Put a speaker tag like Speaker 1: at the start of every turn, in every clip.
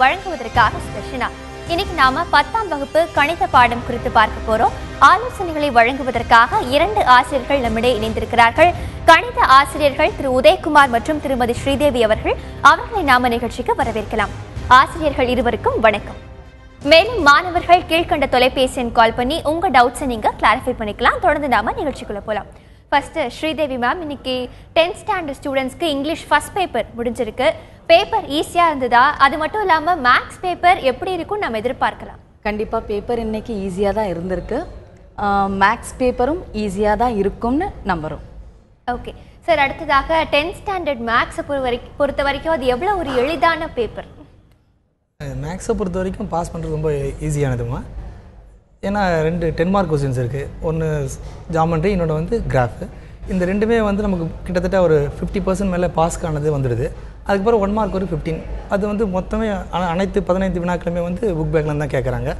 Speaker 1: வழங்குவதற்காக ஸ்பெஷலா இன்னைக்கு நாம பத்தாம் வகுப்பு கணித பாடம் குறித்து பார்க்க போறோம். ஆலோசனைகளை வழங்குவதற்காக இரண்டு ஆசிரியர்கள் நம்மிடையே இணைந்திருக்கிறார்கள். கணித ஆசிரியர்கள் திரு உதயகுமார் மற்றும் திருமதி ஸ்ரீதேவி அவர்கள். அவர்களை நாம நிகழ்ச்சிக்கு வரவேற்கலாம். ஆசிரியர்கள் இருவருக்கும் வணக்கம். மேலும் மாணவர்கள் கீழ்கண்ட தொலைபேசி எண் கால் பண்ணி உங்க டவுட்ஸை நீங்க கிளாரிஃபை பண்ணிக்கலாம். தொடர்ந்து நாம நிகழ்ச்சிக்குள்ள போலாம். ஃபர்ஸ்ட் ஸ்ரீதேவி மேம் இன்னைக்கு டென்த் ஸ்டாண்டர்ட் ஸ்டூடெண்ட்ஸ்க்கு இங்கிலீஷ் ஃபர்ஸ்ட் பேப்பர் முடிஞ்சிருக்கு. பேப்பர் ஈஸியா இருந்ததா? அது மட்டும் இல்லாம மேக்ஸ் பேப்பர் எப்படி இருக்கும் நம்ம எதிர்பார்க்கலாம்.
Speaker 2: கண்டிப்பாக பேப்பர் இன்னைக்கு ஈஸியாக தான் இருந்திருக்கு. மேக்ஸ் பேப்பரும் ஈஸியாக தான் இருக்கும்னு நம்புகிறோம்
Speaker 1: ஓகே சார் அடுத்ததாக டென்த் ஸ்டாண்டர்ட் மேக்ஸை பொறுத்த வரைக்கும் பொறுத்த வரைக்கும் அது எவ்வளோ ஒரு எளிதான பேப்பர்
Speaker 3: மேக்ஸை பொறுத்த வரைக்கும் பாஸ் பண்ணுறது ரொம்ப ஈஸியானதுமா ஏன்னா ரெண்டு டென் மார்க் கொஸ்டின்ஸ் இருக்குது ஒன்று ஜாமெண்ட்ரி இன்னொன்று வந்து கிராஃபு இந்த ரெண்டுமே வந்து நமக்கு கிட்டத்தட்ட ஒரு ஃபிஃப்டி பர்சன்ட் மேலே பாஸ்க்கானது வந்துடுது. அதுக்கப்புறம் ஒன் மார்க் ஒரு ஃபிஃப்டீன் அது வந்து மொத்தமே அன- அனைத்து பதினைந்து வினாக்களுமே வந்து புக் பேக்கில் தான் கேட்குறாங்க.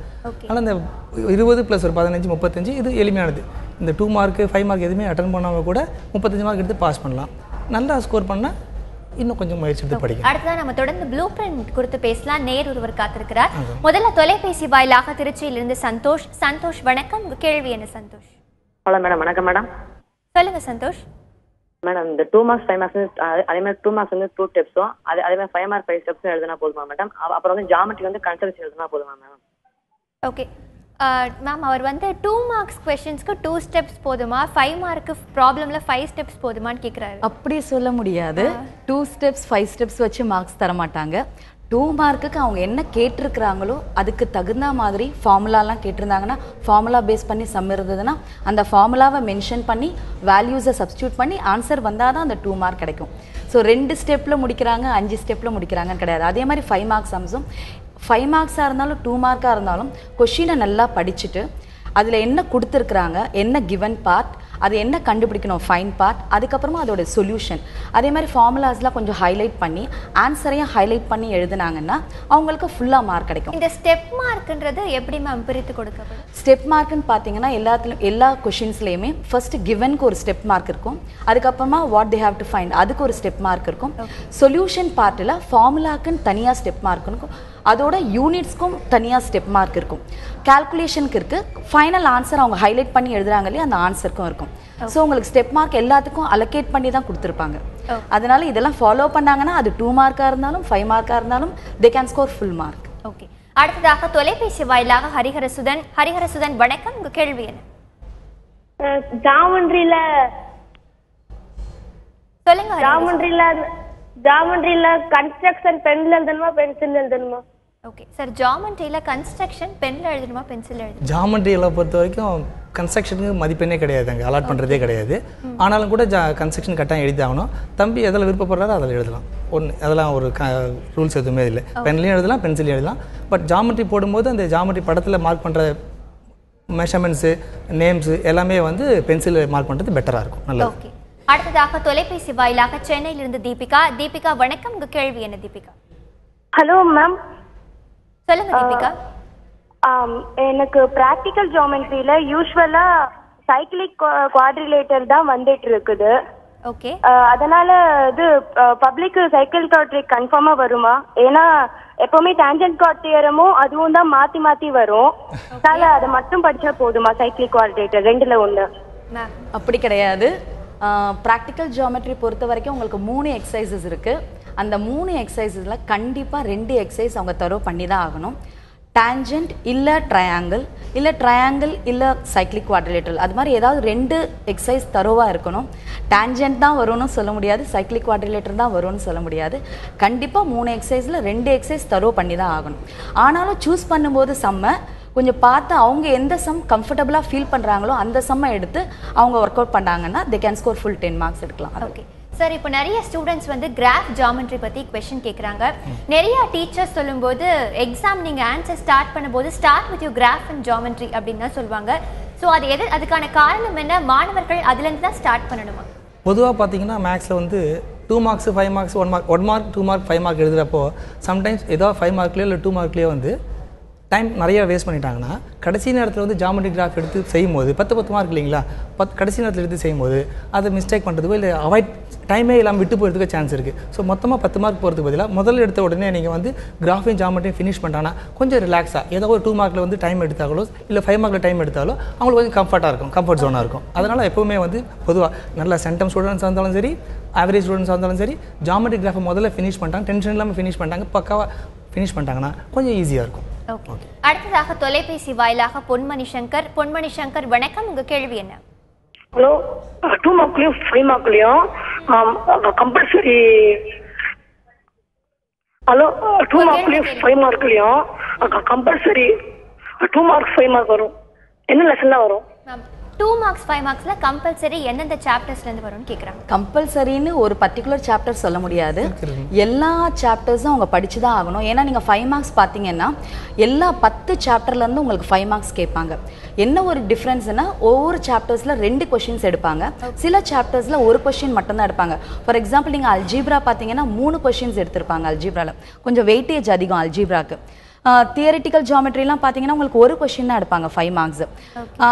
Speaker 3: ஆனால் இந்த இருபது ப்ளஸ் ஒரு பதினஞ்சு முப்பத்தஞ்சு இது எளிமையானது. இந்த டூ மார்க்கு ஃபைவ் மார்க் எதுவுமே அட்டன் பண்ணாமல் கூட முப்பத்தஞ்சு மார்க் எடுத்து பாஸ் பண்ணலாம். நல்லா ஸ்கோர் பண்ணால் இன்னும் கொஞ்சம் முயற்சி எடுத்து படிக்கலாம்
Speaker 1: அடுத்ததா நம்ம தொடர்ந்து ப்ளூ பிரிண்ட் குறித்து பேசலாம். நேர் ஒருவர் காத்திருக்கிறார். முதல்ல தொலைபேசி வாயிலாக திருச்சியிலிருந்து சந்தோஷ். சந்தோஷ் வணக்கம். கேள்வி என்ன சந்தோஷ்?
Speaker 4: Hello madam. வணக்கம் மேடம்.
Speaker 1: சொல்லுங்க சந்தோஷ்.
Speaker 4: மேடம் இந்த டூ மார்க்ஸ் ஃபைவ் மார்க்ஸ் அதே மாதிரி டூ மார்க்ஸ் வந்து டூ ஸ்டெப்ஸும் அதே அதே மாதிரி ஃபைவ் மார்க் ஃபைவ் ஸ்டெப்ஸும் எழுதினா போதுமா மேடம்? அப்புறம் வந்து ஜாமெட்ரி வந்து கன்சல்டேஷன் எழுதினா போதுமா மேடம்?
Speaker 1: ஓகே. மேம் அவர் வந்து டூ மார்க்ஸ் கொஷின்ஸ்க்கு டூ ஸ்டெப்ஸ் போதுமா? ஃபைவ் மார்க்கு ப்ராப்ளம்ல ஃபைவ் ஸ்டெப்ஸ் போதுமான்னு கேட்குறாரு
Speaker 2: அப்படி சொல்ல முடியாது. டூ ஸ்டெப்ஸ் ஃபைவ் ஸ்டெப்ஸ் வச்சு மார்க்ஸ் தர மாட்டாங்க. டூ மார்க்குக்கு அவங்க என்ன கேட்டிருக்கிறாங்களோ அதுக்கு தகுந்த மாதிரி ஃபார்முலாலாம் கேட்டிருந்தாங்கன்னா ஃபார்முலா பேஸ் பண்ணி சம் இருந்ததுன்னா அந்த ஃபார்முலாவை மென்ஷன் பண்ணி வேல்யூஸை சப்ஸ்டியூட் பண்ணி ஆன்சர் வந்தால் தான் அந்த டூ மார்க் கிடைக்கும். ஸோ ரெண்டு ஸ்டெப்பில் முடிக்கிறாங்க அஞ்சு ஸ்டெப்பில் முடிக்கிறாங்கன்னு கிடையாது. அதே மாதிரி ஃபைவ் மார்க்ஸ் சம்ஸும் ஃபைவ் மார்க்ஸாக இருந்தாலும் டூ மார்க்காக இருந்தாலும் கொஷினை நல்லா படிச்சுட்டு அதில் என்ன கொடுத்துருக்குறாங்க என்ன கிவன் பார்ட் அது என்ன கண்டுபிடிக்கணும் ஃபைன் பார்ட் அதுக்கப்புறமா அதோட சொல்யூஷன் அதே மாதிரி ஃபார்முலாஸ்லாம் கொஞ்சம் ஹைலைட் பண்ணி ஆன்சரையும் ஹைலைட் பண்ணி எழுதுனாங்கன்னா அவங்களுக்கு ஃபுல்லாக மார்க் கிடைக்கும்.
Speaker 1: இந்த ஸ்டெப் மார்க்ன்றது எப்படி மேம் பிரித்து கொடுக்கப்படும்?
Speaker 2: ஸ்டெப் மார்க்குன்னு பார்த்தீங்கன்னா எல்லாத்துலையும் எல்லா கொஷின்ஸ்லேயுமே ஃபர்ஸ்ட் கிவனுக்கு ஒரு ஸ்டெப் மார்க் இருக்கும். அதுக்கப்புறமா what they have to find அதுக்கு ஒரு ஸ்டெப் மார்க் இருக்கும். சொல்யூஷன் பார்ட்டில் ஃபார்முலாக்குன்னு தனியாக ஸ்டெப் மார்க் இருக்கும். அதோட யூனிட்ஸ்க்கும் தனியாக ஸ்டெப் மார்க் இருக்கும். கால்குலேஷனுக்கு இருக்குது ஃபைனல் ஆன்சர் அவங்க ஹைலைட் பண்ணி எழுதுறாங்க இல்லையா அந்த ஆன்சருக்கும் இருக்கும். ஸோ உங்களுக்கு ஸ்டெப் மார்க் எல்லாத்துக்கும் அலோகேட் பண்ணி தான் கொடுத்துருப்பாங்க. அதனால இதெல்லாம் ஃபாலோ பண்ணாங்கன்னா அது டூ மார்க்காக இருந்தாலும் ஃபைவ் மார்க்காக இருந்தாலும் they can score full mark
Speaker 1: okay அடுத்ததாக தொலைபேசி வாயிலாக ஹரிஹரசுதன் ஹரிஹரசுதன் வணக்கம். உங்க கேள்வி என்ன?
Speaker 5: ஜாமெண்ட்ரியில
Speaker 1: சொல்லுங்க ஹரிஹரசுதன்.
Speaker 5: ஜாமெண்ட்ரியில ஜாமெண்ட்ரியில கன்ஸ்ட்ரக்ஷன் பென்ல எழுதணுமா பென்சில் எழுதணுமா?
Speaker 1: ஓகே சார் ஜாமெண்ட்ரியில் கன்ஸ்ட்ரக்ஷன் பென்ல எழுதணுமா பென்சில் எழுதணுமா?
Speaker 3: ஜாமெண்ட்ரியில் பொறுத்த வரைக்கும் கன்ஸ்ட்ரக்ஷனுக்கு மதிப்பெண்ணே கிடையாது அங்கே அலாட் பண்ணுறதே கிடையாது. ஆனாலும் கூட ஜா கன்ஸ்ட்ரக்ஷன் கட்டாயம் எழுதி ஆகணும். தம்பி எதில் விருப்பப்படுறாரோ அதில் எழுதலாம். ஒன்று அதெல்லாம் ஒரு க ரூல்ஸ் எதுவுமே இல்லை. பென்லையும் எழுதலாம் பென்சிலையும் எழுதலாம். பட் ஜாமெண்ட்ரி போடும்போது அந்த ஜாமெண்ட்ரி படத்தில் மார்க் பண்ணுற மெஷர்மெண்ட்ஸு நேம்ஸு எல்லாமே வந்து பென்சில் மார்க் பண்ணுறது பெட்டராக இருக்கும். நல்லது
Speaker 1: ஓகே அடுத்ததாக தொலைபேசி வாயிலாக சென்னையிலிருந்து தீபிகா. தீபிகா வணக்கம். உங்க கேள்வி என்ன தீபிகா?
Speaker 5: ஹலோ மேம்
Speaker 1: சொல்லுங்க தீபிகா.
Speaker 5: எனக்கு ப்ராக்டிக்கல் ஜாமெண்ட்ரியில யூஸ்வலா சைக்கிளிக் குவாட்ரிலேட்டர் தான் வந்துட்டு இருக்குது
Speaker 1: ஓகே
Speaker 5: அதனால இது பப்ளிக் சைக்கிள் குவாட்ரிக் கன்ஃபார்மா வருமா? ஏன்னா எப்பவுமே டேஞ்சன்ட் காட் தியரமும் அதுவும் தான் மாத்தி மாத்தி வரும். அதனால அதை மட்டும் படிச்சா போதுமா சைக்கிளிக் குவாட்ரிலேட்டர் ரெண்டுல ஒண்ணு?
Speaker 2: அப்படி கிடையாது. ப்ராக்டிக்கல் ஜியாமெட்ரி பொறுத்த வரைக்கும் உங்களுக்கு மூணு எக்ஸசைசஸ் இருக்குது அந்த மூணு எக்ஸசைசஸில் கண்டிப்பாக ரெண்டு எக்ஸசைஸ் அவங்க தரோ பண்ணி தான் ஆகணும். டேஞ்சன்ட் இல்லை ட்ரையாங்கிள் இல்லை ட்ரையாங்கிள் இல்லை சைக்ளிக் குவாட்ரிலேட்டரல் அது மாதிரி ஏதாவது ரெண்டு எக்ஸசைஸ் தரோவாக இருக்கணும். டேஞ்சன்ட் தான் வரும்னு சொல்ல முடியாது சைக்ளிக் குவாட்ரிலேட்டர் தான் வரும்னு சொல்ல முடியாது. கண்டிப்பாக மூணு எக்ஸசைஸில் ரெண்டு எக்ஸசைஸ் தரோ பண்ணி தான் ஆகணும். ஆனாலும் சூஸ் பண்ணும்போது செம்ம கொஞ்சம் பார்த்து அவங்க எந்த சம் கம்ஃபர்டபுளாக ஃபீல் பண்ணுறாங்களோ அந்த செம்மை எடுத்து அவங்க ஒர்க் அவுட் பண்ணாங்கன்னா they can score full ten marks எடுக்கலாம்.
Speaker 1: ஓகே சார் இப்போ நிறைய ஸ்டூடெண்ட்ஸ் வந்து கிராஃப் ஜாமெட்ரி பத்தி கொஸ்டின் கேக்குறாங்க. நிறைய டீச்சர்ஸ் சொல்லும்போது எக்ஸாம் நீங்க ஆன்சர் ஸ்டார்ட் பண்ணும்போது start with you graph and geometry அப்படின்னு தான் சொல்லுவாங்க. ஸோ அது எது அதுக்கான காரணம் என்ன? மாணவர்கள் அதுல இருந்து தான் ஸ்டார்ட் பண்ணணுமா?
Speaker 3: பொதுவாக பார்த்தீங்கன்னா மேக்ஸில் வந்து two marks five marks one mark one mark two mark five mark எழுதுகிறப்போ sometimes ஏதோ ஃபைவ் மார்க்லேயோ இல்லை டூ மார்க்லேயோ வந்து டைம் நிறைய வேஸ்ட் பண்ணிட்டாங்கன்னா கடைசி நேரத்தில் வந்து ஜாமெட்ரி கிராஃப் எடுத்து செய்யும்போது பத்து பத்து மார்க் இல்லைங்களா? பத் கடைசி நேரத்தில் எடுத்து செய்யும்போது அதை மிஸ்டேக் பண்ணுறதுக்கோ இல்லை அவாய்ட் டைமே இல்லாமல் விட்டு போகிறதுக்கு சான்ஸ் இருக்குது ஸோ மொத்தமாக பத்து மார்க் போகிறதுக்கு பதிலாக முதல்ல எடுத்த உடனே நீங்கள் வந்து கிராஃபையும் ஜாமெட்ரியும் ஃபினிஷ் பண்ணிட்டாங்கன்னா கொஞ்சம் ரிலாக்ஸாக ஏதோ ஒரு டூ மார்க்கில் வந்து டைம் எடுத்தாங்களோ இல்லை ஃபைவ் மார்க்கில் டைம் எடுத்தாலோ அவங்களுக்கு கொஞ்சம் கம்ஃபர்ட்டாக இருக்கும் கம்ஃபர்ட் ஜோனாக இருக்கும். அதனால் எப்போவுமே வந்து பொதுவாக நல்ல சென்டம் ஸ்டூடெண்ட்ஸாக இருந்தாலும் சரி ஆவரேஜ் ஸ்டூடெண்ட்ஸாக இருந்தாலும் சரி ஜாமெட்ரி கிராஃபை முதல்ல ஃபினிஷ் பண்ணிட்டாங்க டென்ஷன் இல்லாமல் ஃபினிஷ் பண்ணிட்டாங்க பக்காவாக ஃபினிஷ் பண்ணிட்டாங்கன்னா கொஞ்சம் ஈஸியாக இருக்கும்.
Speaker 1: அடுத்ததாக தொலைபேசி வாயிலாக பொன்மணி சங்கர். பொன்மணி சங்கர் வணக்கம். உங்க கேள்வி என்ன?
Speaker 6: ஹலோ. டூ மார்க்லயும் ஃபைவ் மார்க்லயும் கம்பல்சரி ஹலோ டூ மார்க்லயும் five மார்க்லயும் compulsory two mark five mark வரும். என்ன லெசன் வரும்?
Speaker 1: டூ மார்க்ஸ் ஃபைவ் மார்க்ஸ்ல கம்பல்சரி எந்தெந்த சாப்டர்ஸ்ல இருந்து வரும்னு கேக்குறாங்க.
Speaker 2: கம்பல்சரின்னு ஒரு பர்டிகுலர் சாப்டர் சொல்ல முடியாது. எல்லா சாப்டர்ஸும் அவங்க படிச்சு தான் ஆகணும். ஏன்னா நீங்கள் ஃபைவ் மார்க்ஸ் பார்த்தீங்கன்னா எல்லா பத்து சாப்டர்லேருந்து உங்களுக்கு ஃபைவ் மார்க்ஸ் கேட்பாங்க. என்ன ஒரு டிஃப்ரென்ஸ்னா ஒவ்வொரு சாப்டர்ஸில் ரெண்டு கொஷின்ஸ் எடுப்பாங்க. சில சாப்டர்ஸில் ஒரு கொஷின் மட்டும்தான் எடுப்பாங்க. ஃபார் எக்ஸாம்பிள் நீங்கள் அல்ஜீப்ரா பார்த்தீங்கன்னா மூணு கொஷின்ஸ் எடுத்திருப்பாங்க அல்ஜீப்ராவில் கொஞ்சம் வெயிட்டேஜ் அதிகம் அல்ஜீப்ராக்கு தியரிட்டிக்கல் ஜாமெட்ரிலாம் பார்த்தீங்கன்னா உங்களுக்கு ஒரு கொஷின் தான் எடுப்பாங்க ஃபைவ் மார்க்ஸ்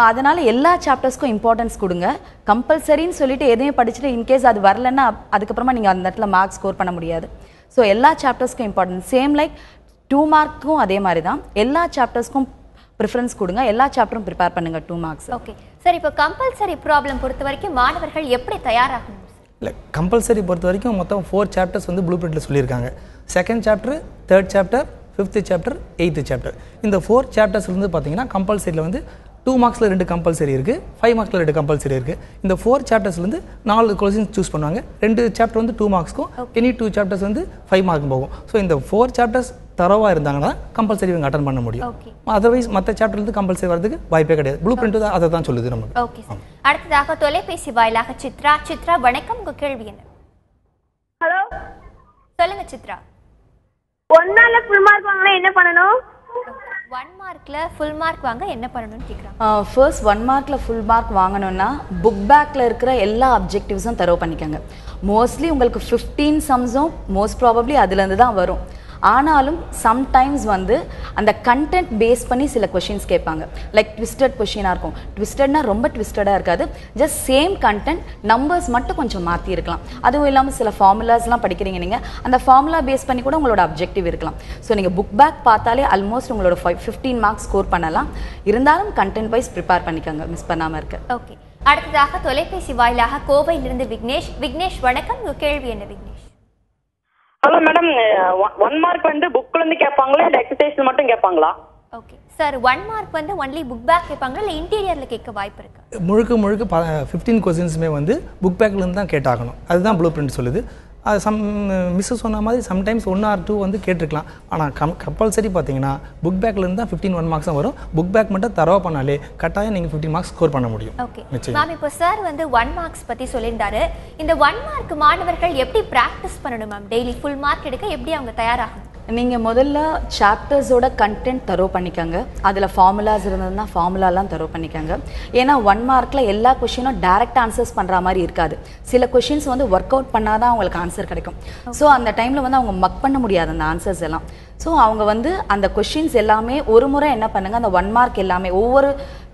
Speaker 2: அதனால எல்லா சாப்டர்ஸ்க்கும் இம்பார்ட்டன்ஸ் கொடுங்க. கம்பல்சரின்னு சொல்லிட்டு எதையும் படிச்சுட்டு இன்கேஸ் அது வரலன்னா அதுக்கப்புறமா நீங்கள் அந்த இடத்துல மார்க் ஸ்கோர் பண்ண முடியாது. ஸோ எல்லா சாப்டர்ஸ்க்கும் இம்பார்ட்டன்ஸ் சேம் லைக் டூ மார்க்கும் அதே மாதிரி தான். எல்லா சாப்டர்ஸ்க்கும் ப்ரிஃபரன்ஸ் கொடுங்க. எல்லா சாப்டரும் ப்ரிப்பேர் பண்ணுங்க டூ மார்க்ஸ்
Speaker 1: ஓகே சார் இப்போ கம்பல்சரி ப்ராப்ளம் பொறுத்த வரைக்கும் மாணவர்கள் எப்படி தயாராகணும்?
Speaker 3: இல்லை கம்பல்சரி பொறுத்த வரைக்கும் மொத்தம் ஃபோர் சாப்டர்ஸ் வந்து ப்ளூ பிரிண்டில் சொல்லியிருக்காங்க. Second chapter third chapter fifth chapter eighth chapter இந்த ஃபோர் சாப்டர்ஸ் வந்து பார்த்தீங்கன்னா கம்பல்சரியில் வந்து டூ மார்க்ஸில் ரெண்டு கம்பல்சரி இருக்குது ஃபைவ் மார்க்ஸில் ரெண்டு கம்பல்சரி இருக்குது இந்த ஃபோர் சாப்டர்ஸ்லேருந்து நாலு கொஸ்டின்ஸ் சூஸ் பண்ணுவாங்க. ரெண்டு சாப்டர் வந்து டூ மார்க்ஸ்க்கும் எனி டூ சாப்டர்ஸ் வந்து ஃபைவ் மார்க் போகும். ஸோ இந்த ஃபோர் சாப்டர்ஸ் தரவாக இருந்தாங்கன்னா கம்பல்சரி இவங்க அட்டன் பண்ண முடியும். அதர்வைஸ் மற்ற சாப்டர்லேருந்து கம்பல்சரி வரதுக்கு வாய்ப்பே கிடையாது. ப்ளூ பிரிண்ட் தான் அதை தான் சொல்லுது நமக்கு.
Speaker 1: ஓகே அடுத்ததாக தொலைபேசி வாயிலாக சித்ரா. சித்ரா வணக்கம். உங்க கேள்வி என்ன?
Speaker 5: ஹலோ
Speaker 1: சொல்லுங்க சித்ரா.
Speaker 5: ஒன்னால ஃபுல் மார்க் வாங்கினா என்ன பண்ணணும்?
Speaker 1: ஒன் மார்க்ல ஃபுல் மார்க் வாங்க என்ன பண்ணணும்னு கேக்குறாங்க.
Speaker 2: ஃபர்ஸ்ட் ஒன் மார்க்கில் ஃபுல் மார்க் வாங்கணும்னா புக் பேக்கில் இருக்கிற எல்லா அப்ஜெக்டிவ்ஸும் தரவு பண்ணிக்கோங்க. மோஸ்ட்லி உங்களுக்கு ஃபிஃப்டீன் சம்ஸும் மோஸ்ட் ப்ராபப்ளி அதுலேருந்து தான் வரும். ஆனாலும் சம்டைம்ஸ் வந்து அந்த கண்டென்ட் பேஸ் பண்ணி சில கொஷின்ஸ் கேட்பாங்க. லைக் ட்விஸ்டட் கொஷினாக இருக்கும். ட்விஸ்டட்னா ரொம்ப ட்விஸ்டடாக இருக்காது. ஜஸ்ட் சேம் கண்டென்ட் நம்பர்ஸ் மட்டும் கொஞ்சம் மாற்றி இருக்கலாம். அதுவும் இல்லாமல் சில ஃபார்முலாஸ்லாம் படிக்கிறீங்க நீங்கள் அந்த ஃபார்முலா பேஸ் பண்ணி கூட உங்களோட அப்ஜெக்டிவ் இருக்கலாம். ஸோ நீங்கள் புக் பேக் பார்த்தாலே ஆல்மோஸ்ட் உங்களோட ஃபைவ் ஃபிஃப்டீன் மார்க்ஸ் ஸ்கோர் பண்ணலாம். இருந்தாலும் கண்டென்ட் வைஸ் ப்ரிப்பேர் பண்ணிக்கோங்க. மிஸ் பண்ணாமல் இருக்க.
Speaker 1: ஓகே அடுத்ததாக தொலைபேசி வாயிலாக கோவையிலிருந்து விக்னேஷ். விக்னேஷ் வணக்கம். கேள்வி என்ன Vignesh?
Speaker 6: Hello madam one mark வந்து புக்ல இருந்து கேட்பாங்களா இல்ல எக்ஸசைஸ் மட்டும் கேட்பாங்களா
Speaker 1: ஓகே சார் ஒன் மார்க் வந்து ஒன்லி புக் பேக் கேட்பாங்களா இல்லை இன்டீரியர்ல கேட்க வாய்ப்பு இருக்கு?
Speaker 3: முழுக்க முழுக்க ஃபிஃப்டீன் கொஸ்டின்ஸுமே வந்து புக் பேக்லேருந்து தான் கேட்டாகணும். அதுதான் ப்ளூ பிரிண்ட் சொல்லுது. அது சம் மிஸ் சொன்ன மாதிரி சம்டைம்ஸ் ஒன் ஆர் டூ வந்து கேட்டிருக்கலாம். ஆனால் கம் கம்பல்சரி பார்த்தீங்கன்னா புக் பேக்லேருந்து தான் ஃபிஃப்டீன் ஒன் மார்க்ஸ் தான் வரும். புக் பேக் மட்டும் தரவா பண்ணாலே கட்டாயம் நீங்கள் ஃபிஃப்டின் மார்க்ஸ் ஸ்கோர் பண்ண முடியும்.
Speaker 1: ஓகே மேம் இப்போ சார் வந்து ஒன் மார்க்ஸ் பத்தி சொல்லியிருந்தாரு. இந்த ஒன் மார்க் மாணவர்கள் எப்படி பிராக்டிஸ் பண்ணணும் மேம் டெய்லி ஃபுல் மார்க் எடுக்க எப்படி அவங்க தயாராகணும்?
Speaker 2: நீங்கள் முதல்ல சாப்டர்ஸோட கண்டென்ட் தரோ பண்ணிக்கோங்க. அதில் ஃபார்முலாஸ் இருந்ததுன்னா ஃபார்முலாலாம் தரோ பண்ணிக்கோங்க. ஏன்னா ஒன் மார்க்கில் எல்லா கொஷினும் டேரெக்ட் ஆன்சர்ஸ் பண்ணுற மாதிரி இருக்காது. சில கொஷின்ஸ் வந்து ஒர்க் அவுட் பண்ணால் தான் அவங்களுக்கு ஆன்சர் கிடைக்கும். ஸோ அந்த டைமில் வந்து அவங்க மக் பண்ண முடியாது அந்த ஆன்சர்ஸ் எல்லாம். ஸோ அவங்க வந்து அந்த கொஷின்ஸ் எல்லாமே ஒரு முறை என்ன பண்ணுங்கள் அந்த ஒன் மார்க் எல்லாமே ஒவ்வொரு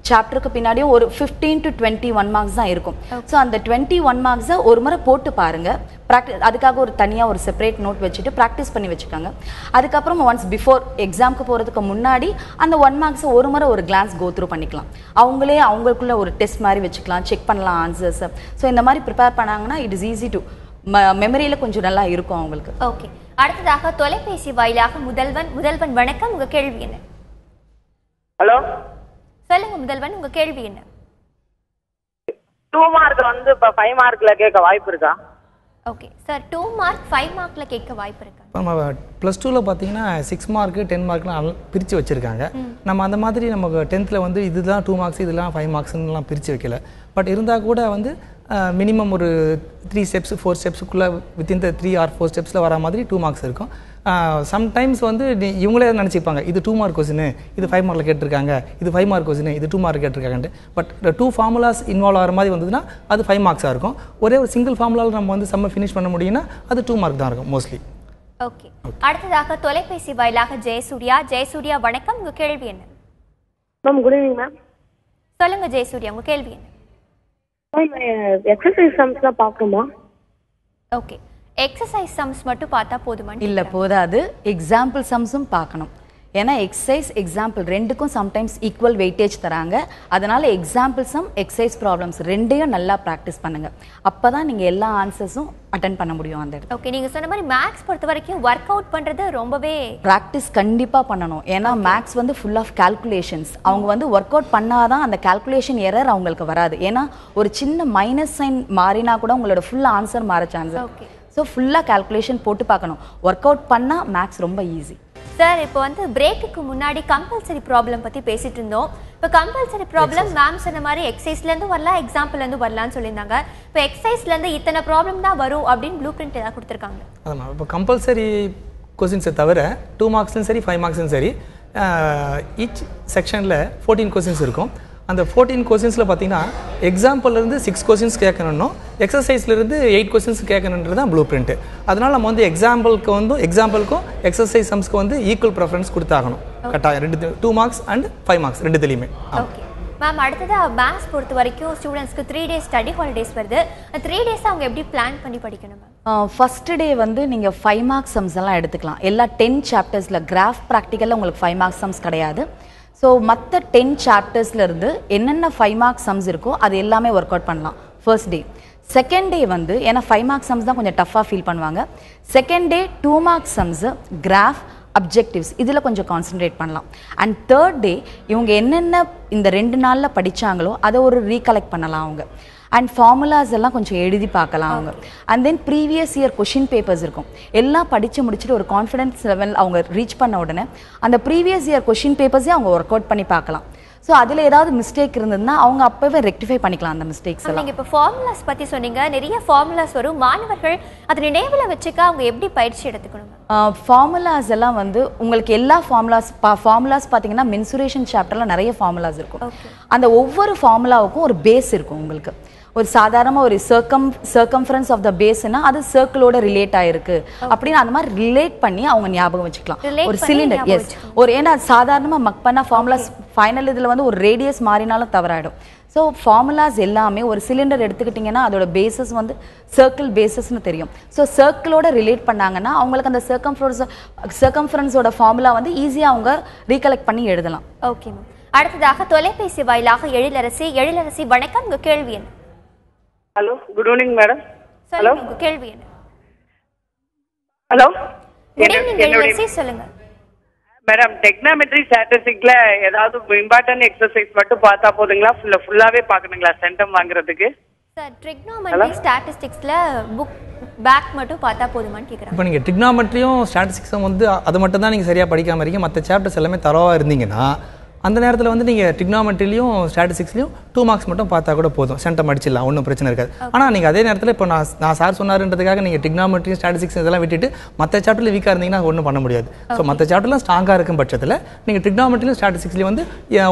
Speaker 2: சாப்டருக்கு பின்னாடியும் ஒரு fifteen to twenty one marks தான் இருக்கும். ஸோ அந்த டுவெண்ட்டி ஒன் மார்க்ஸை ஒரு முறை போட்டு பாருங்க. ப்ராக்டிஸ் அதுக்காக ஒரு தனியாக ஒரு செப்பரேட் நோட் வச்சுட்டு ப்ராக்டிஸ் பண்ணி வச்சுக்கோங்க. அதுக்கப்புறம் ஒன்ஸ் பிஃபோர் எக்ஸாம்க்கு போகிறதுக்கு முன்னாடி அந்த ஒன் மார்க்ஸை ஒரு முறை ஒரு கிளான்ஸ் கோ த்ரூ பண்ணிக்கலாம். அவங்களே அவங்களுக்குள்ள ஒரு டெஸ்ட் மாதிரி வச்சுக்கலாம் செக் பண்ணலாம் ஆன்சர்ஸை ஸோ இந்த மாதிரி ப்ரிப்பேர் பண்ணாங்கன்னா இட் இஸ் ஈஸி டு மெமரியில் கொஞ்சம் நல்லா இருக்கும் அவங்களுக்கு.
Speaker 1: ஓகே அடுத்ததாக தொலைபேசி வாயிலாக முதல்வன் முதல்வன் வணக்கம். உங்க கேள்வி என்ன?
Speaker 6: ஹலோ
Speaker 1: சொல்லுங்க முதல்வன் உங்க கேள்வி என்ன?
Speaker 6: டூ மார்க் வந்து இப்ப ஃபைவ் மார்க்ல கேட்க வாய்ப்பு இருக்கா?
Speaker 1: Okay sir two mark five மார்க்ல கேட்க வாய்ப்பு இருக்கா?
Speaker 3: நம்ம ப்ளஸ் டூவில் பார்த்தீங்கன்னா சிக்ஸ் மார்க்கு டென் மார்க்லாம் பிரித்து வச்சுருக்காங்க. நம்ம அந்த மாதிரி நமக்கு டென்த்தில் வந்து இதுதான் டூ மார்க்ஸ் இதெல்லாம் ஃபைவ் மார்க்ஸ்லாம் பிரித்து வைக்கல. பட் இருந்தால் கூட வந்து மினிமம் ஒரு three steps four ஸ்டெப்ஸுக்குள்ளே within the three or four ஸ்டெப்ஸில் வர மாதிரி டூ மார்க்ஸ் இருக்கும். சம்டைம்ஸ் வந்து இவங்களே நினச்சிப்பாங்க இது டூ மார்க் கொஸ்டின் இது ஃபைவ் மார்க்கில் கேட்டிருக்காங்க இது ஃபைவ் மார்க் கொஸ்டின் இது டூ மார்க் கேட்டிருக்காங்கன்ட்டு. பட் டூ ஃபார்முலாஸ் இன்வால்வ் ஆகிற மாதிரி வந்ததுன்னா அது ஃபைவ் மார்க்ஸாக இருக்கும். ஒரே ஒரு சிங்கிள் ஃபார்முலாவில் நம்ம வந்து செம்ம ஃபினிஷ் பண்ண முடியும்னா அது டூ மார்க் தான் இருக்கும் மோஸ்ட்லி
Speaker 1: ஓகே அடுத்ததாக தொலைபேசி வாயிலாக ஜெயசூர்யா. ஜெயசூர்யா வணக்கம். உங்க கேள்வி என்ன?
Speaker 6: மேம் குட் ஈவினிங் மேம்
Speaker 1: சொல்லுங்க ஜெயசூர்யா உங்க கேள்வி என்ன?
Speaker 6: எக்ஸசைஸ் சம்ஸ்லாம் பார்க்கணுமா?
Speaker 1: ஓகே எக்ஸசைஸ் சம்ஸ் மட்டும் பார்த்தா போதுமான்னு
Speaker 2: இல்ல போதாது. எக்ஸாம்பிள் சம்ஸும் பார்க்கணும். ஏன்னா எக்ஸசைஸ் எக்ஸாம்பிள் ரெண்டுக்கும் சம்டைம்ஸ் ஈக்குவல் வெயிட்டேஜ் தராங்க. அதனால எக்ஸாம்பிள் சம் எக்ஸசைஸ் ப்ராப்ளம்ஸ் ரெண்டையும் நல்லா ப்ராக்டிஸ் பண்ணுங்க. அப்பதான் நீங்க எல்லா ஆன்சர்ஸும் அட்டன் பண்ண முடியும் அந்த இடத்துல.
Speaker 1: ஓகே நீங்க சொன்ன மாதிரி மேக்ஸ் பொறுத்த வரைக்கும் ஒர்க் அவுட் பண்றது ரொம்பவே
Speaker 2: ப்ராக்டிஸ் கண்டிப்பாக பண்ணணும். ஏன்னா மேக்ஸ் வந்து ஃபுல் ஆஃப் கால்குலேஷன்ஸ் அவங்க வந்து ஒர்க் அவுட் பண்ணாதான் அந்த கால்குலேஷன் எரர் அவங்களுக்கு வராது. ஏன்னா ஒரு சின்ன மைனஸ் சைன் மாறினா கூட உங்களோட ஃபுல் ஆன்சர் மாற சான்ஸ். ஸோ ஃபுல்லாக கால்குலேஷன் போட்டு பார்க்கணும். ஒர்க் அவுட் பண்ணால் மேக்ஸ் ரொம்ப ஈஸி
Speaker 1: சார் இப்போ வந்து பிரேக்குக்கு முன்னாடி கம்பல்சரி ப்ராப்ளம் பத்தி பேசிட்டு இருந்தோம். இப்போ கம்பல்சரி ப்ராப்ளம் மேம் சொன்ன மாதிரி எக்ஸசைஸ்ல இருந்து வரலாம் எக்ஸாம்பிள்ல இருந்து வரலாம்னு சொல்லியிருந்தாங்க. இப்போ எக்ஸசைஸ்ல இருந்து இத்தனை ப்ராப்ளம் தான் வரும் அப்படின்னு ப்ளூ பிரிண்ட் ஏதாவது கொடுத்துருக்காங்க.
Speaker 3: ஆமாம் இப்போ கம்பல்சரி கொஸ்டின்ஸை தவிர டூ மார்க்ஸ்லையும் சரி ஃபைவ் மார்க்ஸ்லையும் சரி ஈச் செக்ஷனில் ஃபோர்டீன் கொஸ்டின்ஸ் இருக்கும். அந்த ஃபோர்டீன் கொஸ்டின்ஸில் பார்த்தீங்கன்னா எக்ஸாம்பிள்லேருந்து சிக்ஸ் கொஸ்டின்ஸ் கேட்கணும் எக்ஸசைஸ்லேருந்து எயிட் கொஸ்டின்ஸ் கேட்கணுன்றது தான் ப்ளூ பிரிண்ட்டு அதனால் நம்ம வந்து எக்ஸாம்பிளுக்கு வந்து எக்ஸாம்பிளுக்கும் எக்ஸசைஸ் சம்ஸ்க்கு வந்து ஈக்குவல் ப்ரெஃபரன்ஸ் கொடுத்தாகணும். கட்டாயம். ரெண்டு two marks and five marks ரெண்டுத்துலேயுமே
Speaker 1: okay ma'am அடுத்ததா மேத்ஸ் பொறுத்த வரைக்கும் ஸ்டூடெண்ட்ஸ்க்கு த்ரீ டேஸ் ஸ்டடி ஹாலிடேஸ் வருது. த்ரீ டேஸ் அவங்க எப்படி பிளான் பண்ணி படிக்கணும் மேம்
Speaker 2: ஃபர்ஸ்ட் டே வந்து நீங்கள் ஃபைவ் மார்க்ஸ் சம்ஸ் எல்லாம் எடுத்துக்கலாம். எல்லா டென் சாப்டர்ஸில் கிராஃப் ப்ராக்டிக்கலில் உங்களுக்கு ஃபைவ் மார்க்ஸ் சம்ஸ் கிடையாது. ஸோ மற்ற டென் சாப்டர்ஸ்லேருந்து என்னென்ன ஃபைவ் மார்க்ஸ் சம்ஸ் இருக்கோ அது எல்லாமே ஒர்க் அவுட் பண்ணலாம். ஃபர்ஸ்ட் டே செகண்ட் டே வந்து ஏன்னா ஃபைவ் மார்க்ஸ் சம்ஸ் தான் கொஞ்சம் டஃப்பாக ஃபீல் பண்ணுவாங்க. Second day two marks sums graph objectives இதில் கொஞ்சம் கான்சென்ட்ரேட் பண்ணலாம். அண்ட் தேர்ட் டே இவங்க என்னென்ன இந்த ரெண்டு நாளில் படித்தாங்களோ அதை ஒரு ரீகலெக்ட் பண்ணலாம் அவங்க. அண்ட் ஃபார்முலாஸ் எல்லாம் கொஞ்சம் எழுதி பார்க்கலாம் அவங்க. And then previous year question papers இருக்கும். எல்லாம் படித்து முடிச்சுட்டு ஒரு கான்ஃபிடன்ஸ் லெவல் அவங்க ரீச் பண்ண உடனே அந்த ப்ரீவியஸ் இயர் கொஷின் பேப்பர்ஸே அவங்க ஒர்க் அவுட் பண்ணி பார்க்கலாம். ஸோ அதில் ஏதாவது மிஸ்டேக் இருந்ததுன்னா அவங்க அப்போவே ரெக்டிஃபை பண்ணிக்கலாம் அந்த மிஸ்டேக்ஸ் எல்லாம்.
Speaker 1: நீங்க இப்போ ஃபார்முலாஸ் பத்தி சொன்னீங்க. நிறைய ஃபார்முலாஸ் வரும். மாணவர்கள் அதை நினைவுல வச்சுக்க அவங்க எப்படி பயிற்சி எடுத்துக்கணும்?
Speaker 2: ஃபார்முலாஸ் எல்லாம் வந்து உங்களுக்கு எல்லா ஃபார்முலாஸ் ஃபார்முலாஸ் பார்த்தீங்கன்னா மென்சுரேஷன் சாப்டர்ல நிறைய ஃபார்முலாஸ் இருக்கும். அந்த ஒவ்வொரு ஃபார்முலாவுக்கும் ஒரு பேஸ் இருக்கும் உங்களுக்கு. ஒரு சாதாரண ஒரு சர்க்கம் சர்க்கம்ஃபரன்ஸ் ஆஃப் த பேஸ்னா அது சர்க்கிளோட ரிலேட் ஆயிருக்கு. அப்படின்னு அந்த மாதிரி ரிலேட் பண்ணி அவங்க ஞாபகம் வச்சுக்கலாம். ஒரு சிலிண்டர் எஸ் ஒரு ஏன்னா சாதாரணமா மக் பண்ண ஃபார்முலாஸ் ஃபைனல் இதுல வந்து ஒரு ரேடியஸ் மாறினாலும் தவறாயிடும். ஸோ ஃபார்முலாஸ் எல்லாமே ஒரு சிலிண்டர் எடுத்துக்கிட்டிங்கன்னா அதோட பேசஸ் வந்து சர்க்கிள் பேசஸ்னு தெரியும். ஸோ சர்க்கிளோட ரிலேட் பண்ணாங்கன்னா அவங்களுக்கு அந்த சர்க்கம்ஃபரன்ஸ் சர்க்கம்ஃபரன்ஸோட ஃபார்முலா வந்து ஈஸியாக அவங்க ரீகலெக்ட் பண்ணி எழுதலாம்.
Speaker 1: ஓகே மேம் அடுத்ததாக தொலைபேசி வாயிலாக எழிலரசி. எழிலரசி வணக்கம். உங்க கேள்வி என்ன?
Speaker 7: Hello good evening madam hello
Speaker 1: கேள்வி என்ன?
Speaker 7: ஹலோ
Speaker 1: சொல்லுங்க.
Speaker 7: மேடம் டெக்னாமெட்ரி ஸ்டாட்டிஸ்டிக்ல ஏதாவது இம்பார்ட்டன்ட் எக்ஸசைஸ் மட்டும் பார்த்தா போதுங்களா? ஃபுல்லா ஃபுல்லாவே பார்க்கணுங்களா? சென்டம் வாங்குறதுக்கு?
Speaker 1: சார் ட்ரிக்னோமெட்ரி ஸ்டாட்டிஸ்டிக்ஸ்ல புக் பேக் மட்டும் பார்த்தா போதுமான்னு கேக்குறாங்க.
Speaker 3: இப்போ நீங்கள் ட்ரிக்னாமெட்ரியும் ஸ்டாட்டிஸ்டிக்ஸும் வந்து அதை மட்டும் தான் நீங்கள் சரியாக படிக்காம இருக்கீங்க. மற்ற சாப்டர்ஸ் எல்லாமே தரவாக இருந்தீங்கன்னா அந்த நேரத்தில் வந்து நீங்கள் ட்ரிக்னாமெட்ரிலையும் ஸ்டாட்டிஸ்டிக்ஸ்லையும் டூ மார்க்ஸ் மட்டும் பார்த்தா கூட போதும். சென்டம் அடிச்சிடலாம் ஒன்றும் பிரச்சனை இருக்காது. ஆனால் நீங்கள் அதே நேரத்தில் இப்போ நான் நான் சார் சொன்னாருன்றதுக்காக நீங்கள் ட்ரிக்னாமெட்ரி ஸ்டாட்டிஸ்டிக்ஸ் இதெல்லாம் விட்டுட்டு மற்ற சாப்டரில் வீக்காக இருந்தீங்கன்னா ஒன்றும் பண்ண முடியாது. ஸோ மற்ற சாப்டர்லாம் ஸ்ட்ராங்காக இருக்கும் பட்சத்தில் நீங்கள் ட்ரிக்னாமெட்ரிலையும் ஸ்டாட்டிஸ்டிக்ஸ்லையும் வந்து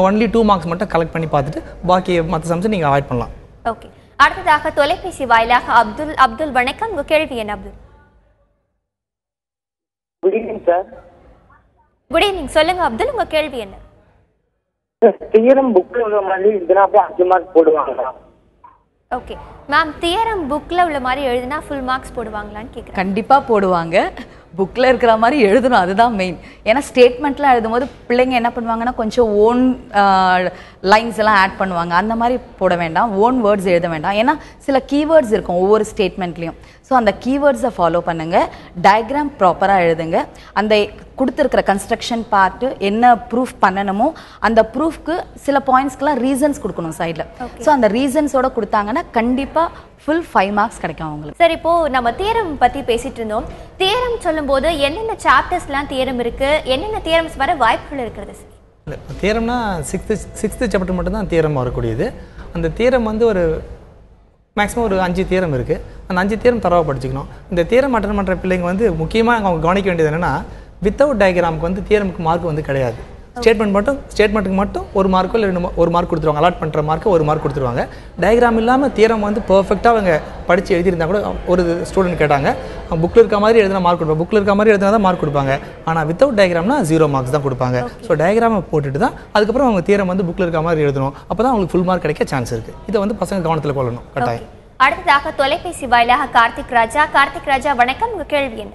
Speaker 3: ஒன்லி டூ மார்க்ஸ் மட்டும் கலெக்ட் பண்ணி பார்த்துட்டு பாக்கி மற்ற சம்ஸை நீங்கள் அவாய்ட் பண்ணலாம்.
Speaker 1: ஓகே அடுத்ததாக தொலைபேசி வாயிலாக அப்துல் அப்துல் வணக்கம். உங்க கேள்வி என்ன Abdul?
Speaker 8: Good evening sir
Speaker 1: good evening சொல்லுங்க அப்துல். உங்க கேள்வி என்ன?
Speaker 8: தீரம் புக்கில் உள்ள மாதிரி இதுனா அப்படியே அஞ்சு மார்க் போடுவாங்களா?
Speaker 1: ஓகே மேம் தியரம் புக்ல உள்ள மாதிரி எழுதினா ஃபுல் மார்க்ஸ் போடுவாங்களான்னு கேக்குறேன்.
Speaker 2: கண்டிப்பா போடுவாங்க. புக்கில் இருக்கிற மாதிரி எழுதணும் அதுதான் மெயின் ஏன்னா ஸ்டேட்மெண்ட்லாம் எழுதும்போது பிள்ளைங்க என்ன பண்ணுவாங்கன்னா கொஞ்சம் ஓன் லைன்ஸ் எல்லாம் ஆட் பண்ணுவாங்க. அந்த மாதிரி போட வேண்டாம். ஓன் வேர்ட்ஸ் எழுத வேண்டாம். ஏன்னா சில கீவேர்ட்ஸ் இருக்கும் ஒவ்வொரு ஸ்டேட்மெண்ட்லேயும் ஸோ அந்த கீவேர்ட்ஸை ஃபாலோ பண்ணுங்க. டயக்ராம் ப்ராப்பராக எழுதுங்க. அந்த கொடுத்துருக்கிற கன்ஸ்ட்ரக்ஷன் பார்ட்டு என்ன ப்ரூஃப் பண்ணணுமோ அந்த ப்ரூஃப்க்கு சில பாயிண்ட்ஸ்க்கெலாம் ரீசன்ஸ் கொடுக்கணும் சைடில் ஸோ அந்த ரீசன்ஸோட கொடுத்தாங்கன்னா கண்டிப்பாக ஃபுல் ஃபைவ் மார்க்ஸ் கிடைக்கும் அவங்களுக்கு.
Speaker 1: சரி இப்போ நம்ம தியரம் பத்தி பேசிட்டு இருந்தோம். தியரம் சொல்லும்போது என்னென்ன சாப்டர்ஸ்லாம் தியரம் இருக்கு? என்னென்ன தியரம்ஸ் வர வாய்ப்புகள் இருக்கிறது
Speaker 3: தியரம்னா சிக்ஸ்த்து சிக்ஸ்த்து சாப்டர் மட்டும்தான் தியரம் வரக்கூடியது. அந்த தியரம் வந்து ஒரு மேக்ஸிமம் ஒரு அஞ்சு தேரம் இருக்குது அந்த அஞ்சு தேரம் தரவாக படிச்சுக்கணும். இந்த தேரம் அட்டன் பண்ணுற பிள்ளைங்க வந்து முக்கியமாக அவங்க கவனிக்க வேண்டியது என்னென்னா வித்தவுட் டயக்ராமுக்கு வந்து தியரமுக்கு மார்க் வந்து கிடையாது. ஸ்டேட்மெண்ட் மட்டும் ஸ்டேட்மெண்ட்டுக்கு மட்டும் ஒரு மார்க்கோ இல்லை ரெண்டு ஒரு மார்க் கொடுத்துருவாங்க. அலாட் பண்ணுற மார்க்கு ஒரு மார்க் கொடுத்துருவாங்க. டயக்ராம் இல்லாமல் தியரம் வந்து பர்ஃபெக்டாக அவங்க படித்து எழுதியிருந்தா கூட ஒரு ஸ்டூடெண்ட் கேட்டாங்க புக்கில் இருக்க மாதிரி எழுதினா மார்க் கொடுப்பாங்க புக்கில் இருக்க மாதிரி எழுதினா தான் மார்க் கொடுப்பாங்க. ஆனால் வித்தவுட் டயக்ராம்னா ஜீரோ மார்க்ஸ் தான் கொடுப்பாங்க. ஸோ டயக்ராமை போட்டுட்டு தான் அதுக்கப்புறம் அவங்க தியரம் வந்து புக்கில் இருக்க மாதிரி எழுதணும். அப்போ தான் அவங்களுக்கு ஃபுல் மார்க் கிடைக்க சான்ஸ் இருக்குது இதை வந்து பசங்க கவனத்தில் கொள்ளணும். கட்டாயம்.
Speaker 1: அடுத்ததாக தொலைபேசி வாயிலாக கார்த்திக் ராஜா. கார்த்திக் ராஜா வணக்கம். உங்க கேள்வி என்ன?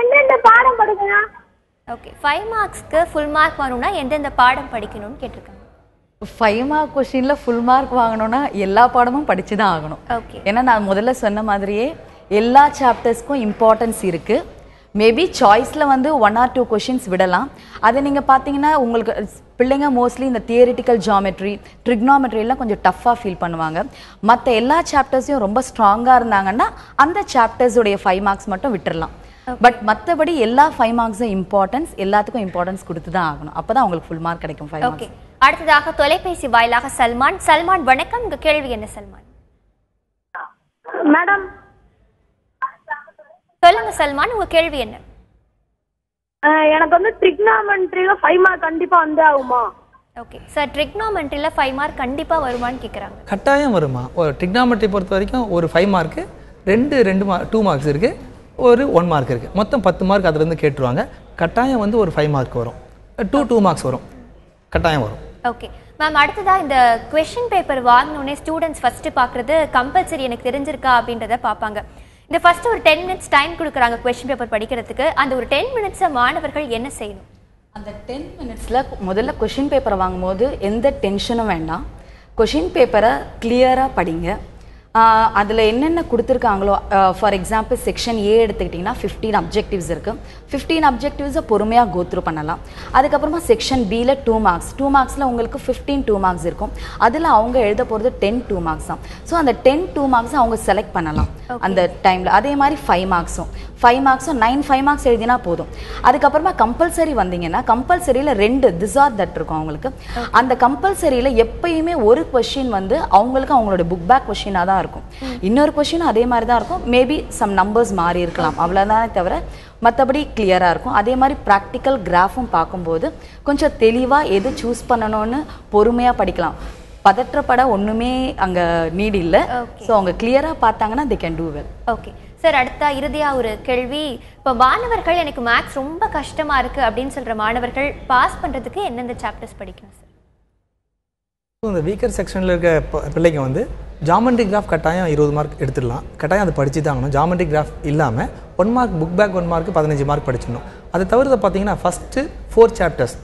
Speaker 9: எந்தெந்த பாடம் படிக்கணும்?
Speaker 1: ஓகே ஃபைவ் மார்க்ஸ்க்கு ஃபுல் மார்க் வரணும்னா எந்தெந்த பாடம் படிக்கணும்னு கேட்டிருக்காங்க.
Speaker 2: ஃபைவ் மார்க் கொஷினில் ஃபுல் மார்க் வாங்கணும்னா எல்லா பாடமும் படிச்சு தான் ஆகணும்.
Speaker 1: ஓகே
Speaker 2: ஏன்னா நான் முதல்ல சொன்ன மாதிரியே எல்லா சாப்டர்ஸ்க்கும் இம்பார்ட்டன்ஸ் இருக்குது மேபி சாய்ஸில் வந்து ஒன் ஆர் டூ கொஷின்ஸ் விடலாம். அதை நீங்கள் பார்த்தீங்கன்னா உங்களுக்கு பிள்ளைங்க மோஸ்ட்லி இந்த தியரிட்டிக்கல் ஜாமெட்ரி ட்ரிக்னாமெட்ரி எல்லாம் கொஞ்சம் டஃப்பாக ஃபீல் பண்ணுவாங்க. மற்ற எல்லா சாப்டர்ஸையும் ரொம்ப ஸ்ட்ராங்காக இருந்தாங்கன்னா அந்த சாப்டர்ஸுடைய ஃபைவ் மார்க்ஸ் மட்டும் விட்டுறலாம். பட் மற்றபடி எல்லா ஃபைவ் மார்க்ஸும் இம்பார்ட்டன்ஸ் எல்லாத்துக்கும் இம்பார்ட்டன்ஸ் கொடுத்து தான் ஆகணும். அப்போ தான் உங்களுக்கு ஃபுல் மார்க் கிடைக்கும் ஃபைவ்
Speaker 1: ஓகே அடுத்ததாக தொலைபேசி வாயிலாக சல்மான். சல்மான் வணக்கம். உங்க கேள்வி என்ன சல்மான்?
Speaker 9: மேடம்.
Speaker 1: சொல்லுங்க சல்மான். உங்க கேள்வி என்ன?
Speaker 9: எனக்கு வந்து ட்ரிக்னாமெண்ட்ரியில ஃபைவ் மார்க் கண்டிப்பா வந்து ஆகுமா?
Speaker 1: ஓகே சார் ட்ரிக்னாமெண்ட்ரியில் ஃபைவ் மார்க் கண்டிப்பா வருமான்னு கேட்குறாங்க
Speaker 3: கட்டாயம் வருமா? ஒரு டிக்னாமெட்ரி பொறுத்த வரைக்கும் ஒரு ஃபைவ் மார்க்கு ரெண்டு ரெண்டு மா டூ மார்க்ஸ் இருக்குது ஒரு ஒன் மார்க் இருக்குது மொத்தம் பத்து மார்க் அதுலேருந்து கேட்டுருவாங்க. கட்டாயம் வந்து ஒரு ஃபைவ் மார்க் வரும். டூ டூ மார்க்ஸ் வரும். கட்டாயம் வரும்.
Speaker 1: ஓகே மேம் அடுத்ததா இந்த கொஷின் பேப்பர் வாங்கினோடனே ஸ்டூடெண்ட்ஸ் ஃபர்ஸ்ட் பார்க்குறது கம்பல்சரி எனக்கு தெரிஞ்சிருக்கா அப்படின்றத பார்ப்பாங்க. இந்த ஃபர்ஸ்ட் ஒரு டென் மினிட்ஸ் டைம் கொடுக்குறாங்க கொஷின் பேப்பர் படிக்கிறதுக்கு. அந்த ஒரு டென் மினிட்ஸை மாணவர்கள் என்ன செய்யணும்?
Speaker 2: அந்த டென் மினிட்ஸில் முதல்ல கொஷின் பேப்பரை வாங்கும்போது எந்த டென்ஷனும் வேண்டாம். கொஷின் பேப்பரை கிளியராக படிங்க. அதில் என்னென்ன கொடுத்துருக்காங்களோ ஃபார் எக்ஸாம்பிள் செக்ஷன் ஏ எடுத்துக்கிட்டிங்கன்னா ஃபிஃப்டீன் அப்ஜெக்டிவ்ஸ் இருக்குது ஃபிஃப்டீன் அப்ஜெக்டிவ்ஸை பொறுமையாக கோத்ரூ பண்ணலாம். அதுக்கப்புறமா செக்ஷன் பியில் டூ மார்க்ஸ் டூ மார்க்ஸில் உங்களுக்கு ஃபிஃப்டீன் டூ மார்க்ஸ் இருக்கும். அதில் அவங்க எழுத போகிறது டென் டூ மார்க்ஸ் தான். ஸோ அந்த டென் டூ மார்க்ஸை அவங்க செலக்ட் பண்ணலாம். அந்த டைமில் அதே மாதிரி ஃபைவ் மார்க்ஸும் ஃபைவ் மார்க்ஸும் நைன் ஃபைவ் மார்க்ஸ் எழுதினா போதும். அதுக்கப்புறமா கம்பல்சரி வந்தீங்கன்னா கம்பல்சரியில் ரெண்டு திஸ் ஆர் தட் இருக்கும் அவங்களுக்கு. அந்த கம்பல்சரியில் எப்பயுமே ஒரு கொஷின் வந்து அவங்களுக்கு அவங்களோட புக் பேக் கொஷினாக தான் இருக்கும். இன்னொரு கொஷினும் அதே மாதிரி தான் இருக்கும். மேபி சம் நம்பர்ஸ் மாறி இருக்கலாம். அவ்வளோதானே தவிர மற்றபடி கிளியராக இருக்கும். அதே மாதிரி ப்ராக்டிக்கல் கிராஃபும் பார்க்கும்போது கொஞ்சம் தெளிவாக எது சூஸ் பண்ணணும்னு பொறுமையாக படிக்கலாம். பதற்றப்பட ஒன்றுமே அங்கே நீட் இல்லை. ஸோ அவங்க கிளியராக பார்த்தாங்கன்னா they can do well
Speaker 1: okay sir அடுத்தா இறுதியா ஒரு கேள்வி. இப்போ மாணவர்கள் எனக்கு மேக்ஸ் ரொம்ப கஷ்டமா இருக்கு அப்படின்னு சொல்ற மாணவர்கள் பாஸ் பண்றதுக்கு எந்தெந்த சாப்டர்ஸ் படிக்கணும் சார்
Speaker 3: இந்த வீக்கர் செக்ஷனில் இருக்க பிள்ளைங்க வந்து ஜாமெண்ட்ரி கிராஃப் கட்டாயம் இருபது மார்க் எடுத்துடலாம். கட்டாயம் அதை படிச்சு தான் ஆகணும். ஜாமெண்ட்ரி கிராஃப் இல்லாமல் one mark book back one mark பதினஞ்சு மார்க் படிச்சிடணும். அதை தவிர்த்து பார்த்தீங்கன்னா first four chapters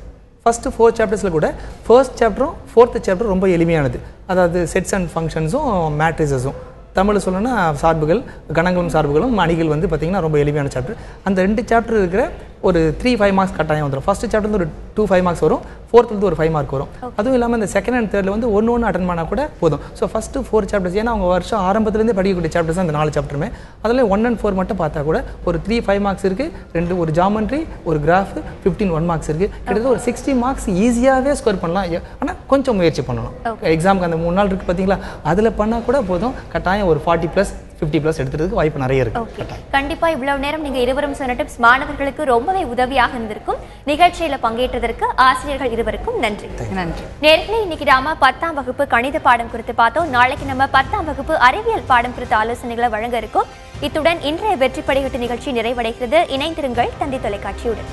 Speaker 3: first four சாப்டர்ஸில் கூட ஃபர்ஸ்ட் சாப்டரும் ஃபோர்த்து சாப்டரும் ரொம்ப எளிமையானது. அதாவது செட்ஸ் அண்ட் ஃபங்க்ஷன்ஸும் மேட்ரிஸஸும் தமிழ் சொல்லணும்னா சார்புகள் கணங்களும் சார்புகளும் அணிகள் வந்து பார்த்திங்கன்னா ரொம்ப எளிமையான சாப்டர் அந்த ரெண்டு சாப்டர் இருக்கிற ஒரு த்ரீ ஃபைவ் மார்க்ஸ் கட்டாயம் வந்துடும் ஃபஸ்ட்டு சாப்டர்லேருந்து ஒரு டூ ஃபைவ் மார்க்ஸ் வரும். ஃபோர்த்துலேருந்து ஒரு ஃபைவ் மார்க் வரும். அதுவும் இல்லாமல் இந்த செகண்ட் அண்ட் தேர்டில் வந்து ஒன்று ஒன்று அட்டன் பண்ணால் கூட போதும். ஸோ ஃபஸ்ட்டு ஃபோர் சாப்டர்ஸ் ஏன்னா அவங்க வருஷம் ஆரம்பத்துலேருந்தே படிக்கக்கூடிய சாப்டர்ஸ் அந்த நாலு சாப்டருமே அதில் ஒன் அண்ட் ஃபோர் மட்டும் பார்த்தா கூட ஒரு த்ரீ ஃபைவ் மார்க்ஸ் இருக்குது ரெண்டு ஒரு ஜாமெண்ட்ரி ஒரு கிராஃப் ஃபிஃப்டீன் ஒன் மார்க்ஸ் இருக்குது கிட்டத்தட்ட ஒரு சிக்ஸ்டி மார்க்ஸ் ஈஸியாகவே ஸ்கோர் பண்ணலாம். ஆனால் கொஞ்சம் முயற்சி பண்ணணும். எக்ஸாமுக்கு அந்த மூணு நாள் இருக்குது பார்த்தீங்களா? அதில் பண்ணால் கூட போதும். கட்டாயம் ஒரு ஃபார்ட்டி ப்ளஸ் ஃபிஃப்டி ப்ளஸ் எடுத்துறதுக்கு வாய்ப்பு நிறைய இருக்குது
Speaker 1: ஓகே கண்டிப்பா இவ்வளவு நேரம் நீங்க இருவரும் சொன்ன டிப்ஸ் மாணவர்களுக்கு ரொம்பவே உதவியாக இருந்திருக்கும். நிகழ்ச்சியில பங்கேற்றதற்கு ஆசிரியர்கள் இருவருக்கும் நன்றி.
Speaker 2: நன்றி.
Speaker 1: நேர்களே இன்னைக்கு நாம பத்தாம் வகுப்பு கணித பாடம் குறித்து பார்த்தோம். நாளைக்கு நம்ம பத்தாம் வகுப்பு அறிவியல் பாடம் குறித்த ஆலோசனைகளை வழங்க இருக்கோம். இத்துடன் இன்றைய வெற்றி படிகட்டு நிகழ்ச்சி நிறைவடைகிறது. இணைந்திருங்கள் தந்தி தொலைக்காட்சியுடன்.